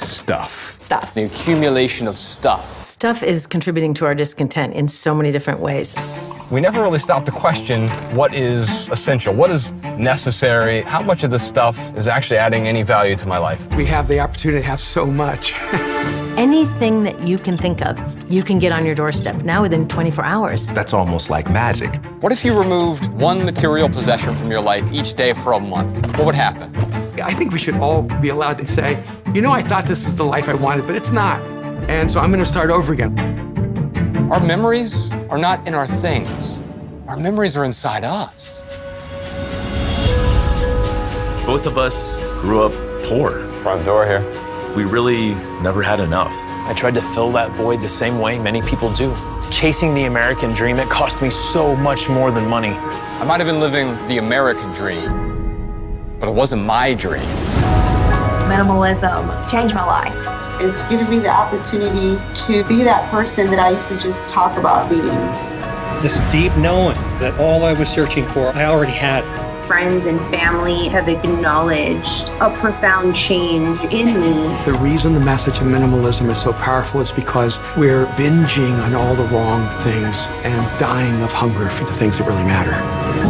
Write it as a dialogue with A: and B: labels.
A: Stuff.
B: Stuff.
C: The accumulation of stuff.
B: Stuff is contributing to our discontent in so many different ways.
A: We never really stop to question what is essential, what is necessary, how much of this stuff is actually adding any value to my life.
D: We have the opportunity to have so much.
B: Anything that you can think of, you can get on your doorstep now within 24 hours.
E: That's almost like magic.
C: What if you removed one material possession from your life each day for a month? What would happen?
D: I think we should all be allowed to say, you know, I thought this is the life I wanted, but it's not. And so I'm going to start over again.
C: Our memories are not in our things. Our memories are inside us.
F: Both of us grew up poor.
A: Front door here.
F: We really never had enough.
G: I tried to fill that void the same way many people do. Chasing the American dream, it cost me so much more than money.
C: I might have been living the American dream, but it wasn't my dream.
H: Minimalism changed my life.
I: It's given me the opportunity to be that person that I used to just talk about being.
J: This deep knowing that all I was searching for, I already had.
H: Friends and family have acknowledged a profound change in me.
D: The reason the message of minimalism is so powerful is because we're binging on all the wrong things and dying of hunger for the things that really matter.